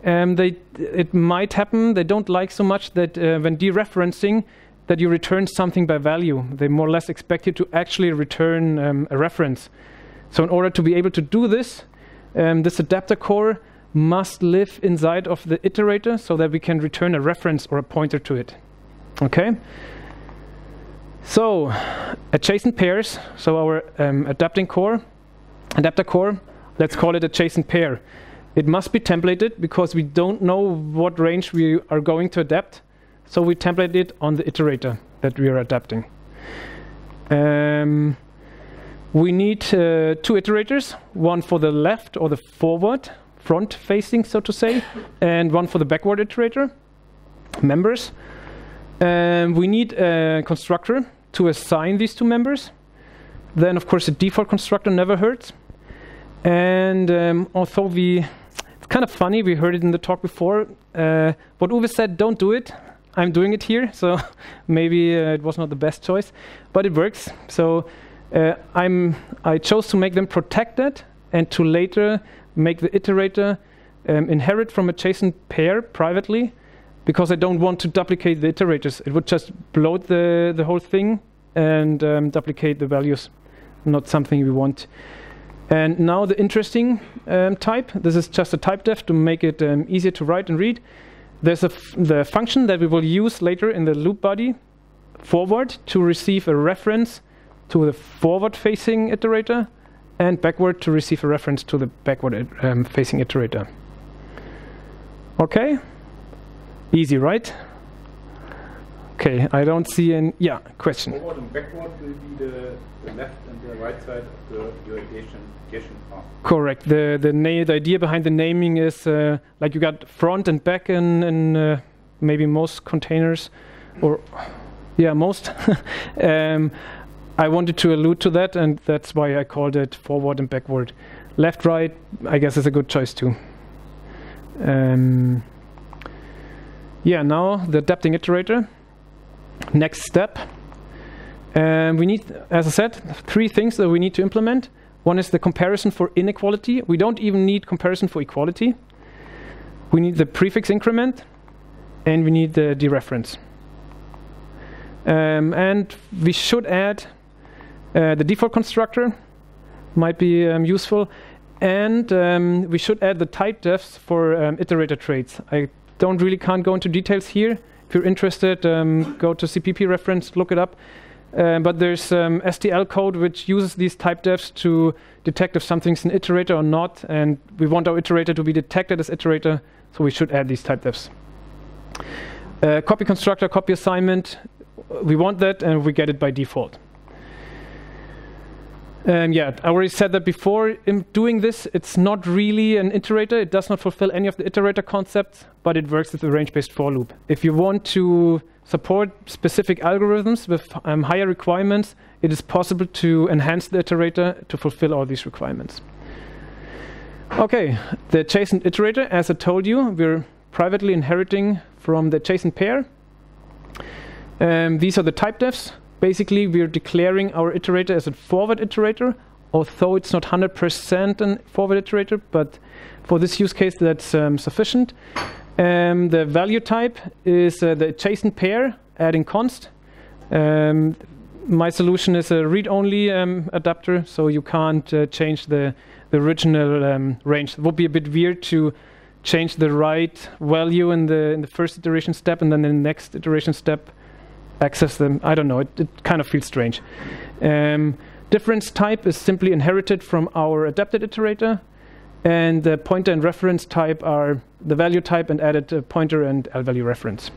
um, they, it might happen. They don't like so much that uh, when dereferencing, that you return something by value. They more or less expect you to actually return um, a reference. So in order to be able to do this, um, this adapter core must live inside of the iterator so that we can return a reference or a pointer to it. Okay. So, adjacent pairs, so our um, adapting core, adapter core, let's call it adjacent pair. It must be templated because we don't know what range we are going to adapt. So we template it on the iterator that we are adapting. Um, we need uh, two iterators, one for the left or the forward, front facing, so to say, and one for the backward iterator, members. Um, we need a constructor to assign these two members. Then, of course, the default constructor never hurts. And um, although we, kind of funny, we heard it in the talk before. Uh, what Uwe said, don't do it. I'm doing it here, <laughs> so maybe uh, it was not the best choice, but it works. So uh, I'm, I chose to make them protected and to later make the iterator um, inherit from adjacent pair privately because I don't want to duplicate the iterators. It would just bloat the, the whole thing and um, duplicate the values. Not something we want. And now the interesting um, type. This is just a type def to make it um, easier to write and read. There's the function that we will use later in the loop body forward to receive a reference to the forward-facing iterator and backward to receive a reference to the backward-facing um, iterator. Okay? Easy, right? Okay, I don't see any. Yeah, question. Forward and backward will be the, the left and the right side of the your Gaussian path. Correct. The the, the idea behind the naming is uh, like you got front and back in, in uh, maybe most containers, or yeah, most. <laughs> um, I wanted to allude to that, and that's why I called it forward and backward. Left, right, I guess is a good choice too. Um, yeah, now the adapting iterator. Next step. Um, we need, as I said, three things that we need to implement. One is the comparison for inequality. We don't even need comparison for equality. We need the prefix increment, and we need the dereference. Um, and we should add uh, the default constructor, might be um, useful, and um, we should add the type defs for um, iterator traits. I don't really can't go into details here. If you're interested, um, go to CPP reference, look it up. Uh, but there's um, STL code which uses these type defs to detect if something's an iterator or not, and we want our iterator to be detected as iterator, so we should add these type defs. Uh, copy constructor, copy assignment, we want that, and we get it by default. Um, yeah, I already said that before. In doing this, it's not really an iterator. It does not fulfill any of the iterator concepts, but it works with the range-based for loop. If you want to support specific algorithms with um, higher requirements, it is possible to enhance the iterator to fulfill all these requirements. Okay, the adjacent iterator, as I told you, we're privately inheriting from the adjacent pair. Um, these are the type defs basically we're declaring our iterator as a forward iterator, although it's not 100% a forward iterator, but for this use case that's um, sufficient. Um, the value type is uh, the adjacent pair adding const. Um, my solution is a read-only um, adapter, so you can't uh, change the, the original um, range. It would be a bit weird to change the right value in the in the first iteration step and then in the next iteration step access them. I don't know. It, it kind of feels strange. Um, difference type is simply inherited from our adapted iterator. And the pointer and reference type are the value type and added uh, pointer and L value reference.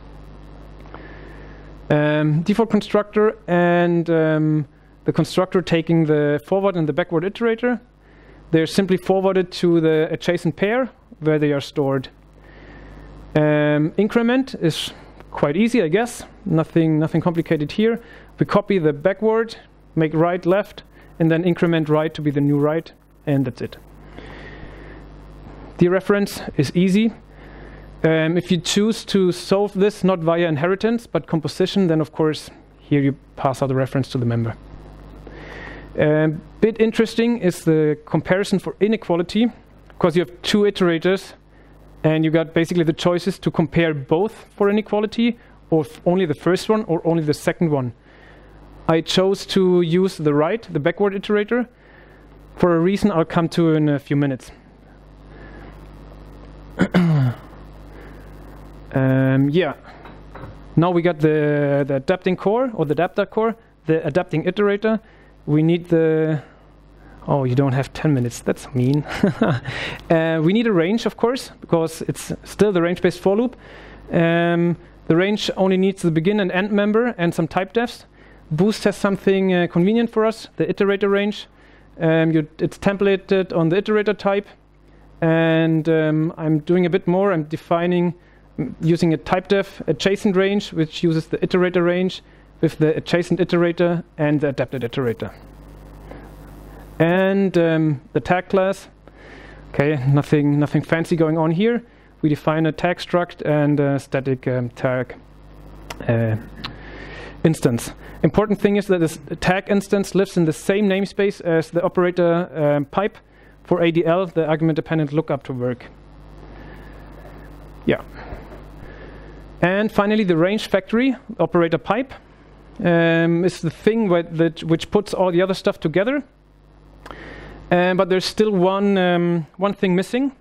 Um, default constructor and um, the constructor taking the forward and the backward iterator. They're simply forwarded to the adjacent pair where they are stored. Um, increment is quite easy, I guess. Nothing, nothing complicated here. We copy the backward, make right left, and then increment right to be the new right, and that's it. The reference is easy. Um, if you choose to solve this not via inheritance but composition, then of course here you pass out the reference to the member. A um, bit interesting is the comparison for inequality, because you have two iterators and you got basically the choices to compare both for inequality or only the first one or only the second one. I chose to use the right, the backward iterator, for a reason I'll come to in a few minutes. <coughs> um, yeah. Now we got the, the adapting core or the adapter core, the adapting iterator. We need the Oh, you don't have 10 minutes. That's mean. <laughs> uh, we need a range, of course, because it's still the range-based for loop. Um, the range only needs the begin and end member and some type defs. Boost has something uh, convenient for us, the iterator range. Um, you, it's templated on the iterator type. And um, I'm doing a bit more. I'm defining using a type def adjacent range, which uses the iterator range with the adjacent iterator and the adapted iterator and um, the tag class. Okay, nothing, nothing fancy going on here. We define a tag struct and a static um, tag uh, instance. Important thing is that this tag instance lives in the same namespace as the operator um, pipe for ADL, the argument-dependent lookup to work. Yeah. And finally, the range factory operator pipe um, is the thing which puts all the other stuff together. Um, but there's still one, um, one thing missing,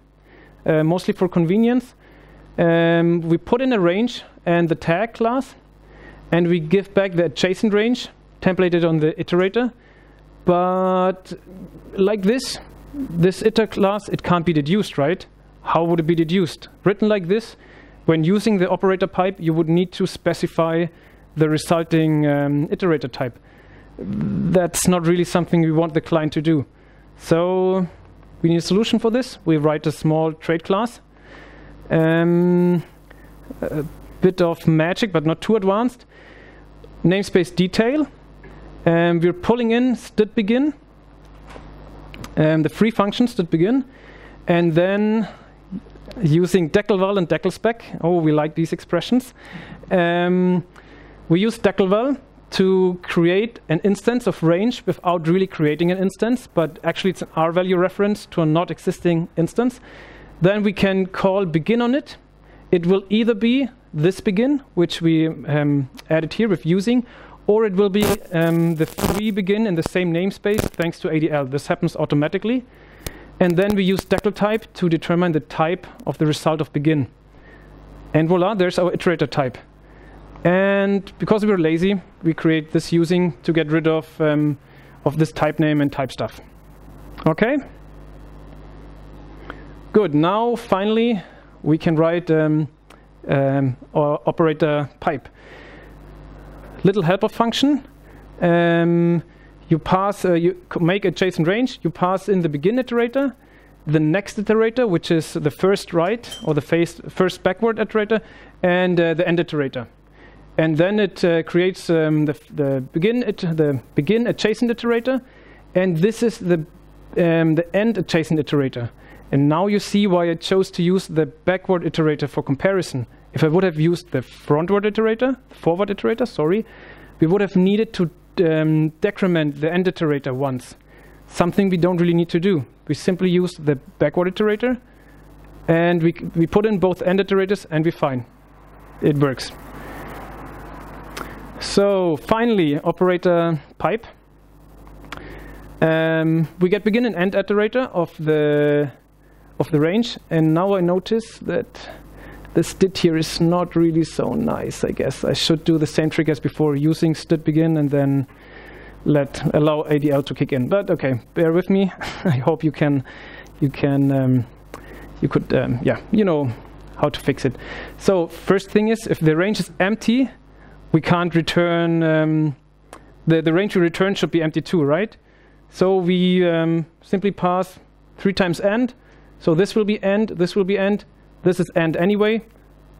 uh, mostly for convenience. Um, we put in a range and the tag class, and we give back the adjacent range templated on the iterator. But like this, this iter class, it can't be deduced, right? How would it be deduced? Written like this, when using the operator pipe, you would need to specify the resulting um, iterator type. That's not really something we want the client to do. So we need a solution for this. We write a small trait class. Um, a bit of magic, but not too advanced. Namespace detail. Um, we're pulling in std begin, um, the free function std begin, and then using declval and decltype. Oh, we like these expressions. Um, we use declval to create an instance of range without really creating an instance, but actually it's an R value reference to a not existing instance. Then we can call begin on it. It will either be this begin, which we um, added here with using, or it will be um, the free begin in the same namespace thanks to ADL. This happens automatically. And then we use decltype to determine the type of the result of begin. And voila, there's our iterator type. And because we were lazy, we create this using to get rid of, um, of this type name and type stuff. Okay? Good. Now, finally, we can write um, um, or operator pipe. Little helper function. Um, you pass, uh, you make adjacent range, you pass in the begin iterator, the next iterator, which is the first right or the first backward iterator, and uh, the end iterator. And then it uh, creates um, the, the, begin it, the begin adjacent iterator, and this is the um, the end adjacent iterator. And now you see why I chose to use the backward iterator for comparison. If I would have used the frontward iterator, forward iterator, sorry, we would have needed to um, decrement the end iterator once. Something we don't really need to do. We simply use the backward iterator, and we, we put in both end iterators, and we're fine. It works. So finally, operator pipe. Um, we get begin and end iterator of the of the range, and now I notice that the std here is not really so nice. I guess I should do the same trick as before, using std begin and then let allow ADL to kick in. But okay, bear with me. <laughs> I hope you can you can um, you could um, yeah you know how to fix it. So first thing is if the range is empty, we can't return um, the the range we return should be empty too, right? So we um, simply pass three times end. So this will be end, this will be end, this is end anyway,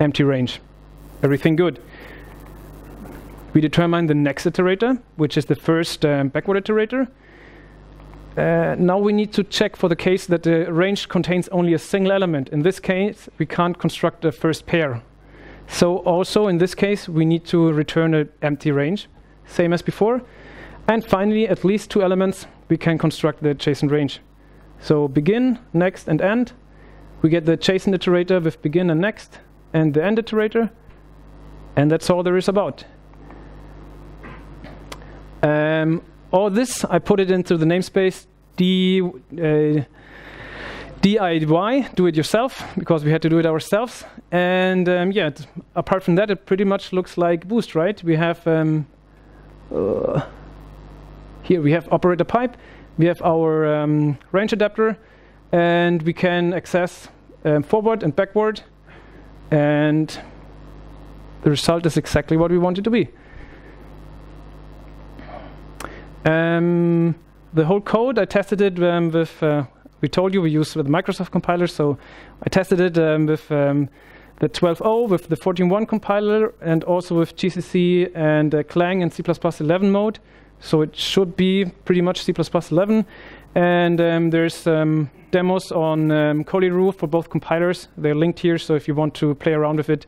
empty range. Everything good. We determine the next iterator, which is the first um, backward iterator. Uh, now we need to check for the case that the range contains only a single element. In this case, we can't construct a first pair. So also in this case, we need to return an empty range, same as before. And finally, at least two elements, we can construct the adjacent range. So begin, next, and end. We get the adjacent iterator with begin and next, and the end iterator. And that's all there is about. Um, all this, I put it into the namespace D, uh, DIY, do it yourself, because we had to do it ourselves. And um, yeah, apart from that, it pretty much looks like Boost, right? We have, um, uh, here we have operator pipe, we have our um, range adapter, and we can access um, forward and backward, and the result is exactly what we want it to be. Um, the whole code, I tested it um, with, uh, we told you we use the Microsoft compiler, so I tested it um, with um, the 12.0, with the 14.1 compiler, and also with GCC and uh, Clang and C++11 mode. So it should be pretty much C++11. And um, there's um, demos on um, Coliru for both compilers. They're linked here, so if you want to play around with it,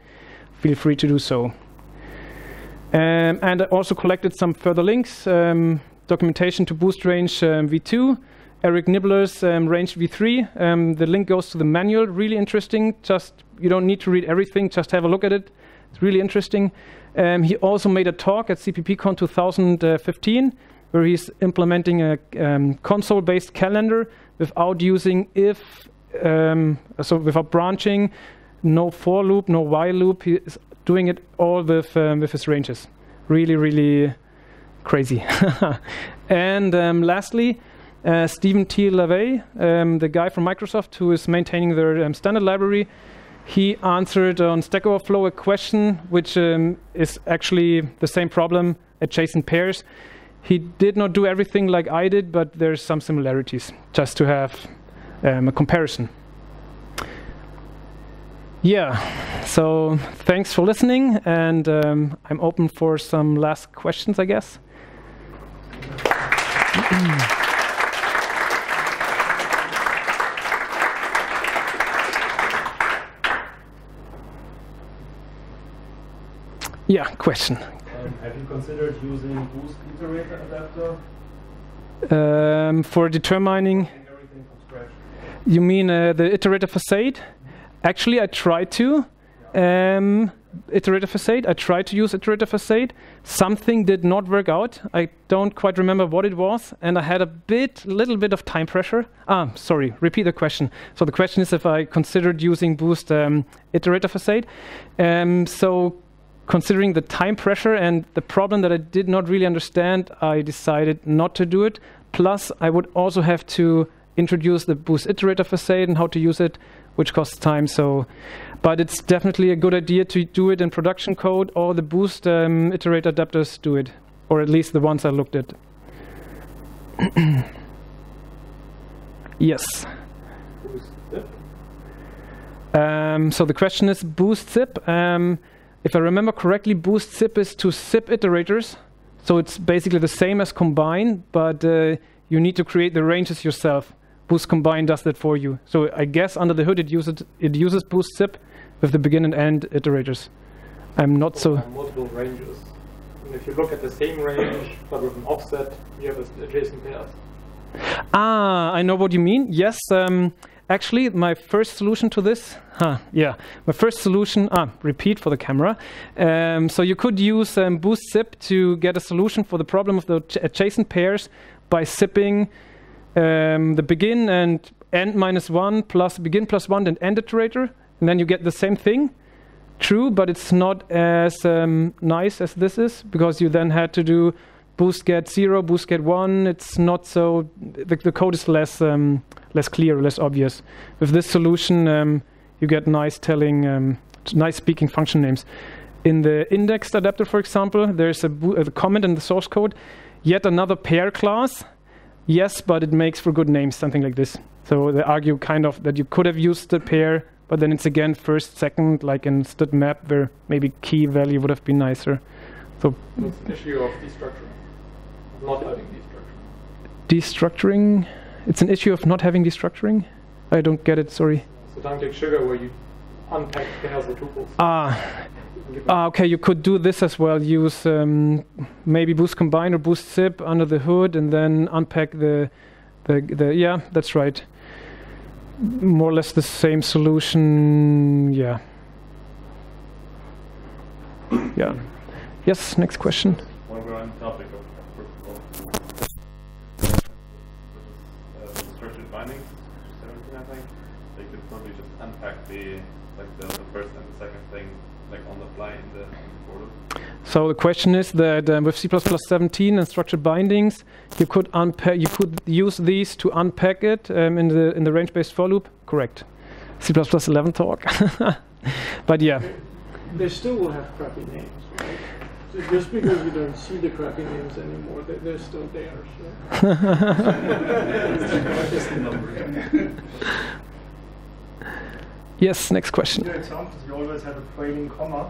feel free to do so. Um, and I also collected some further links, um, documentation to Boost Range um, v2, Eric Niebler's um, Range v3. Um, the link goes to the manual, really interesting. Just, you don't need to read everything, just have a look at it. It's really interesting. Um, he also made a talk at CppCon 2015 where he's implementing a um, console-based calendar without using if, um, so without branching, no for loop, no while loop. He's doing it all with, um, with his ranges. Really, really crazy. <laughs> and um, lastly, uh, Stephan T. Lavavej, um, the guy from Microsoft who is maintaining their standard library, he answered on Stack Overflow a question which um, is actually the same problem adjacent pairs. He did not do everything like I did, but there's some similarities, just to have um, a comparison. Yeah, so thanks for listening, and um, I'm open for some last questions, I guess. <clears throat> Yeah, question. Um, have you considered using Boost iterator adapter? Um, for determining. Everything from scratch. You mean uh, the iterator facade? Actually, I tried to. Um, iterator facade. I tried to use iterator facade. Something did not work out. I don't quite remember what it was, and I had a bit, little bit of time pressure. Ah, sorry. Repeat the question. So the question is if I considered using Boost um, iterator facade. Um, so considering the time pressure and the problem that I did not really understand, I decided not to do it. Plus, I would also have to introduce the Boost iterator facade and how to use it, which costs time. So, but it's definitely a good idea to do it in production code. All the Boost um, iterator adapters do it, or at least the ones I looked at. <clears throat> yes. Um, so the question is boost zip. Um, if I remember correctly, boost zip is to zip iterators. So it's basically the same as combine, but uh, you need to create the ranges yourself. Boost combine does that for you. So I guess under the hood it uses it uses boost zip with the begin and end iterators. I'm not so. Multiple ranges. And if you look at the same range but with an offset, you have adjacent pairs. Ah, I know what you mean. Yes, um, actually, my first solution to this, huh, yeah, my first solution, ah, repeat for the camera. Um, so you could use um, Boost Zip to get a solution for the problem of the adjacent pairs by zipping um, the begin and end minus one plus begin plus one and end iterator, and then you get the same thing. True, but it's not as um, nice as this is because you then had to do boost get zero, boost get one. It's not so the, the code is less um, less clear, less obvious. With this solution, um, you get nice telling, um, nice speaking function names. In the indexed adapter, for example, there's a, a comment in the source code, yet another pair class. Yes, but it makes for good names, something like this. So they argue kind of that you could have used the pair, but then it's again first, second, like in std map, where maybe key value would have been nicer. So It's an issue of destructuring, not having destructuring. destructuring, it's an issue of not having destructuring. I don't get it. Sorry. So don't take sugar where you unpack pairs of tuples. Ah, and Ah, okay, you could do this as well. Use um, maybe boost combine or boost zip under the hood, and then unpack the, the, the. Yeah, that's right. More or less the same solution. Yeah. Yeah. Yes. Next question. While we're on topic thing like on the fly in the, in the portal. So the question is that um, with C++17 and structured bindings, you could unpack, you could use these to unpack it um, in the in the range-based for loop. Correct. C++11 talk. <laughs> but yeah, They still will have crappy names, right? So just because you don't see the crappy names anymore, they, they're still there. <laughs> So. <laughs> yes. Next question. In your examples, you always have a trailing comma.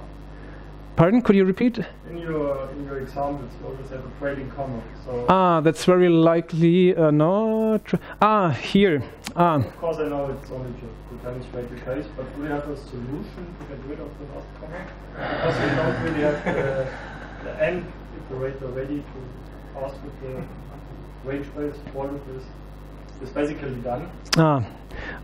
Pardon? Could you repeat? In your in your examples, you always have a trailing comma. So Ah, that's very likely uh, not. Ah, here. Ah, of course, I know it's only to demonstrate the case, but do we have a solution to get rid of the last comma? Because we don't really have the, the end iterator ready to pass with the range-based for loop is is basically done. ah.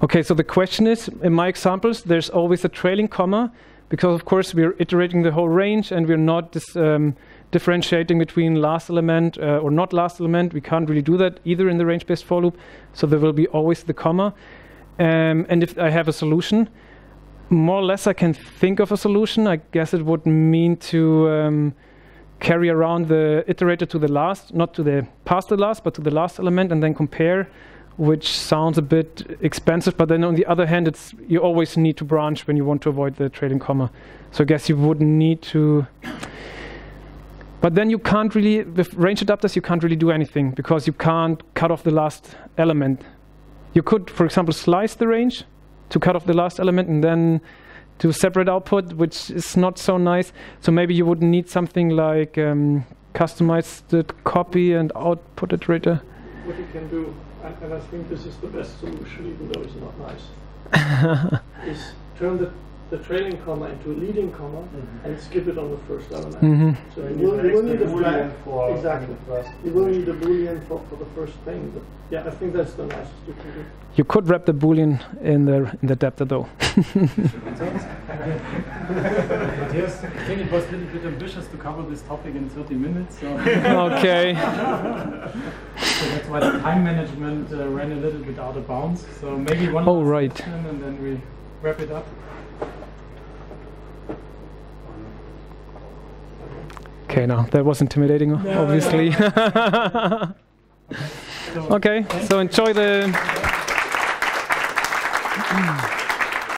Okay, so the question is, in my examples, there's always a trailing comma because, of course, we're iterating the whole range and we're not dis, um, differentiating between last element uh, or not last element. We can't really do that either in the range-based for loop. So there will be always the comma. Um, and if I have a solution, more or less I can think of a solution. I guess it would mean to um, carry around the iterator to the last, not to the past the last, but to the last element, and then compare, which sounds a bit expensive. But then on the other hand, it's you always need to branch when you want to avoid the trailing comma. So I guess you wouldn't need to. But then you can't really, with range adapters, you can't really do anything because you can't cut off the last element. You could, for example, slice the range to cut off the last element and then do separate output, which is not so nice. So maybe you would need something like um, customized copy and output iterator. What you can do, and, and I think this is the best solution, even though it's not nice, <laughs> is turn the, the trailing comma into a leading comma and skip it on the first element. hmm So you will, you will need a boolean for exactly. the first. You will need a boolean for, for the first thing, but yeah, I think that's the nicest you can do. You could wrap the boolean in the in the adapter though. Matthias, I think it was a little bit ambitious to cover this topic in 30 minutes. So, <laughs> okay. so that's why the time management uh, ran a little bit out of bounds. So maybe one Oh, last right. question and then we wrap it up. Okay, now that was intimidating, obviously. So <laughs> <laughs> okay, so enjoy the. Mm.